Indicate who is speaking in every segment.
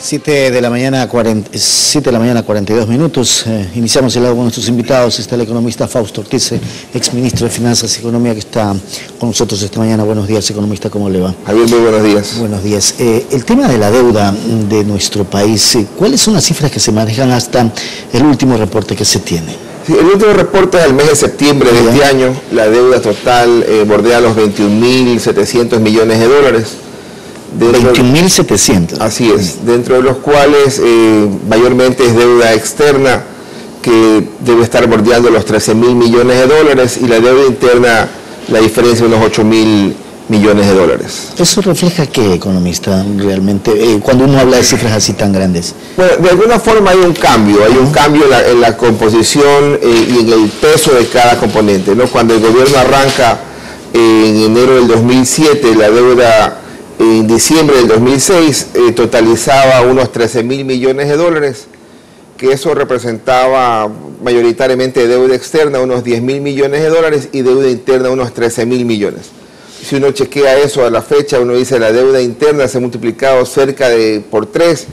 Speaker 1: 7 de la mañana, 40, 7 de la mañana 42 minutos. Eh, iniciamos el lado con nuestros invitados. Está el economista Fausto Ortiz, exministro de Finanzas y Economía, que está con nosotros esta mañana. Buenos días, economista, ¿cómo le va?
Speaker 2: Javier, muy buenos días.
Speaker 1: Buenos días. Eh, el tema de la deuda de nuestro país, eh, ¿cuáles son las cifras que se manejan hasta el último reporte que se tiene?
Speaker 2: Sí, el último reporte del mes de septiembre de este año, la deuda total bordea los 21.700 millones de dólares
Speaker 1: 21.700.
Speaker 2: Así es, dentro de los cuales eh, mayormente es deuda externa que debe estar bordeando los 13 mil millones de dólares y la deuda interna, la diferencia de unos 8 mil millones de dólares.
Speaker 1: ¿Eso refleja qué, economista, realmente, eh, cuando uno habla de cifras así tan grandes?
Speaker 2: Bueno, de alguna forma hay un cambio, hay un cambio en la, composición eh, y en el peso de cada componente. ¿no? Cuando el gobierno arranca en enero del 2007, la deuda en diciembre del 2006 eh, totalizaba unos 13 mil millones de dólares, que eso representaba mayoritariamente deuda externa, unos 10 mil millones de dólares, y deuda interna, unos 13 mil millones. Si uno chequea eso a la fecha, uno dice la deuda interna se ha multiplicado cerca de por 3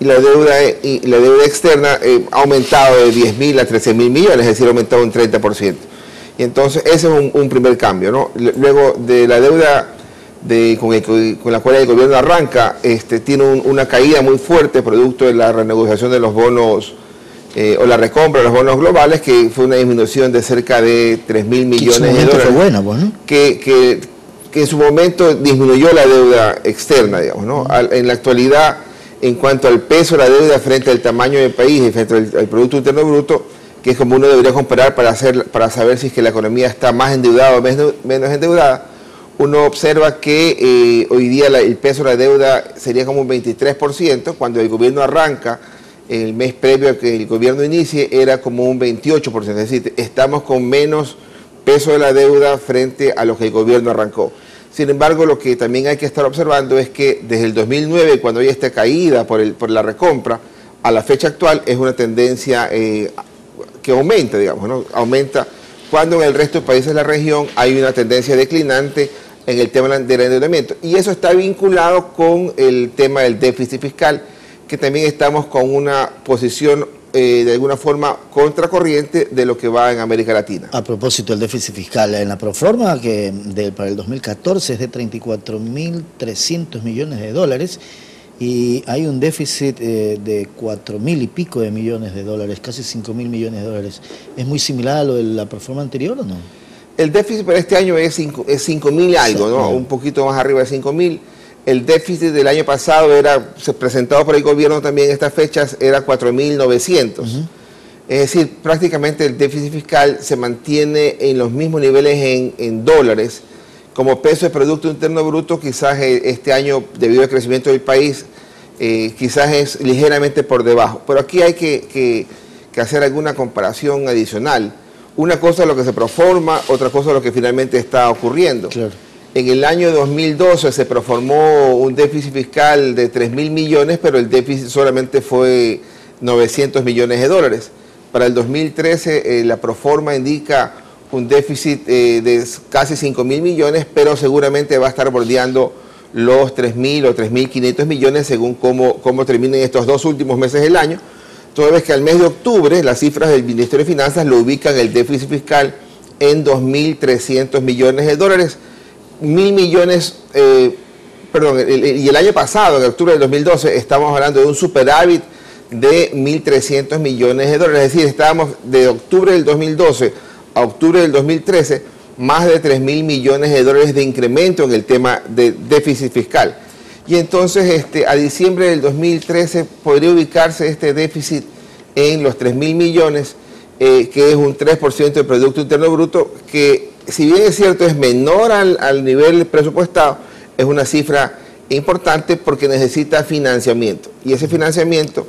Speaker 2: y la deuda, la deuda externa eh, ha aumentado de 10 mil a 13 mil millones, es decir, ha aumentado un 30%. Y entonces ese es un, un primer cambio. ¿no? Luego de la deuda con, la cual el gobierno arranca, este, tiene una caída muy fuerte producto de la renegociación de los bonos eh, o la recompra de los bonos globales, que fue una disminución de cerca de 3 mil millones de dólares.
Speaker 1: Buena, pues,
Speaker 2: que, que, que, en su momento disminuyó la deuda externa, digamos. ¿no? en la actualidad, en cuanto al peso de la deuda frente al tamaño del país y frente al, Producto Interno Bruto, que es como uno debería comparar para, hacer, para saber si es que la economía está más endeudada o menos endeudada, uno observa que eh, hoy día el peso de la deuda sería como un 23%, cuando el gobierno arranca, el mes previo a que el gobierno inicie, era como un 28%, es decir, estamos con menos peso de la deuda frente a lo que el gobierno arrancó. Sin embargo, lo que también hay que estar observando es que desde el 2009, cuando hay esta caída por, el, por la recompra, a la fecha actual es una tendencia eh, que aumenta, digamos, ¿no? aumenta cuando en el resto de países de la región hay una tendencia declinante en el tema del endeudamiento. Y eso está vinculado con el tema del déficit fiscal, que también estamos con una posición eh, de alguna forma contracorriente de lo que va en América Latina.
Speaker 1: A propósito del déficit fiscal, en la proforma que para el 2014 es de 34.300 millones de dólares y hay un déficit eh, de 4.000 y pico de millones de dólares, casi 5.000 millones de dólares. ¿Es muy similar a lo de la proforma anterior o no?
Speaker 2: El déficit para este año es 5 mil algo, ¿no? un poquito más arriba de 5 mil. El déficit del año pasado era, presentado por el gobierno también en estas fechas, era 4.900. Es decir, prácticamente el déficit fiscal se mantiene en los mismos niveles en, dólares. Como peso de Producto Interno Bruto, quizás eh, este año, debido al crecimiento del país, eh, quizás es ligeramente por debajo. Pero aquí hay que hacer alguna comparación adicional una cosa es lo que se proforma, otra cosa es lo que finalmente está ocurriendo. En el año 2012 se proformó un déficit fiscal de 3 mil millones, pero el déficit solamente fue 900 millones de dólares. Para el 2013 eh, la proforma indica un déficit eh, de casi 5 mil millones, pero seguramente va a estar bordeando los 3 mil o 3 mil 500 millones según cómo, cómo terminen estos dos últimos meses del año toda vez que al mes de octubre las cifras del Ministerio de Finanzas lo ubican el déficit fiscal en 2.300 millones de dólares, mil millones, eh, perdón, y el año pasado, en octubre del 2012, estamos hablando de un superávit de 1.300 millones de dólares, es decir, estábamos de octubre del 2012 a octubre del 2013, más de 3.000 millones de dólares de incremento en el tema de déficit fiscal y entonces este, a diciembre del 2013 podría ubicarse este déficit en los 3 mil millones, eh, que es un 3% del Producto Interno Bruto, que si bien es cierto es menor al, al nivel presupuestado, es una cifra importante porque necesita financiamiento. Y ese financiamiento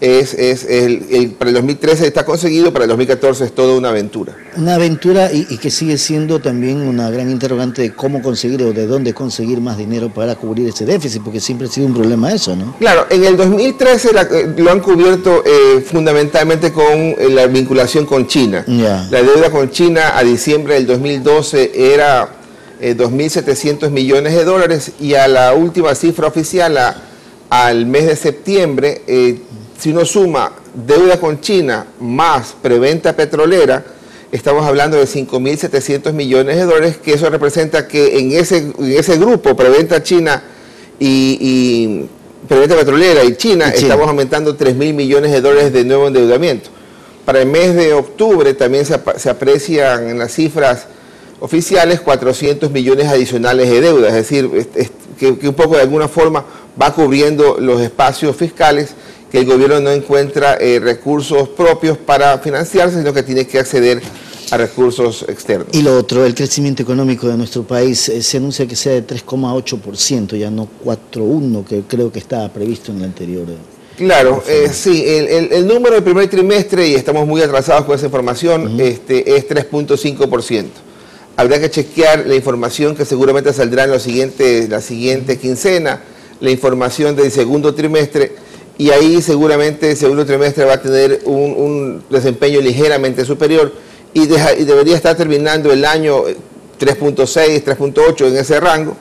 Speaker 2: es, es el, para el 2013 está conseguido, para el 2014 es toda una aventura.
Speaker 1: Una aventura y, que sigue siendo también una gran interrogante de cómo conseguir o de dónde conseguir más dinero para cubrir ese déficit, porque siempre ha sido un problema eso, ¿no?
Speaker 2: Claro, en el 2013 eh, lo han cubierto eh, fundamentalmente con eh, la vinculación con China. La deuda con China a diciembre del 2012 era 2.700 millones de dólares y a la última cifra oficial, a al mes de septiembre, eh, si uno suma deuda con China más preventa petrolera, estamos hablando de 5.700 millones de dólares, que eso representa que en ese, ese grupo, preventa China y, preventa petrolera y China, estamos aumentando 3.000 millones de dólares de nuevo endeudamiento. Para el mes de octubre también se, aprecian en las cifras oficiales 400 millones adicionales de deuda, es decir, que, un poco de alguna forma va cubriendo los espacios fiscales que el gobierno no encuentra eh, recursos propios para financiarse, sino que tiene que acceder a recursos externos.
Speaker 1: Y lo otro, el crecimiento económico de nuestro país eh, se anuncia que sea de 3,8%, ya no 4,1% que creo que estaba previsto en el anterior. Eh,
Speaker 2: claro, sí, el, número del primer trimestre, y estamos muy atrasados con esa información, este, es 3.5%. Habría que chequear la información que seguramente saldrá en los siguientes, la siguiente quincena, la información del segundo trimestre, y ahí seguramente el segundo trimestre va a tener un, desempeño ligeramente superior y, debería estar terminando el año 3.6, eh, 3.8 en ese rango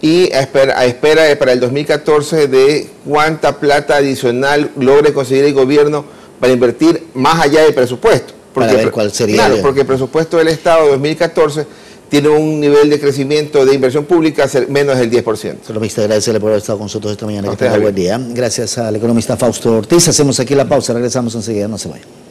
Speaker 2: y a espera, a espera de, para el 2014 de cuánta plata adicional logre conseguir el gobierno para invertir más allá del presupuesto.
Speaker 1: Porque, para ver cuál sería.
Speaker 2: Claro, porque el presupuesto del Estado de 2014 tiene un nivel de crecimiento de inversión pública menos del 10%.
Speaker 1: Economista, agradecerle por haber estado con nosotros esta mañana. Que tenga buen día. Gracias al economista Fausto Ortiz. Hacemos aquí la pausa, regresamos enseguida, no se vayan.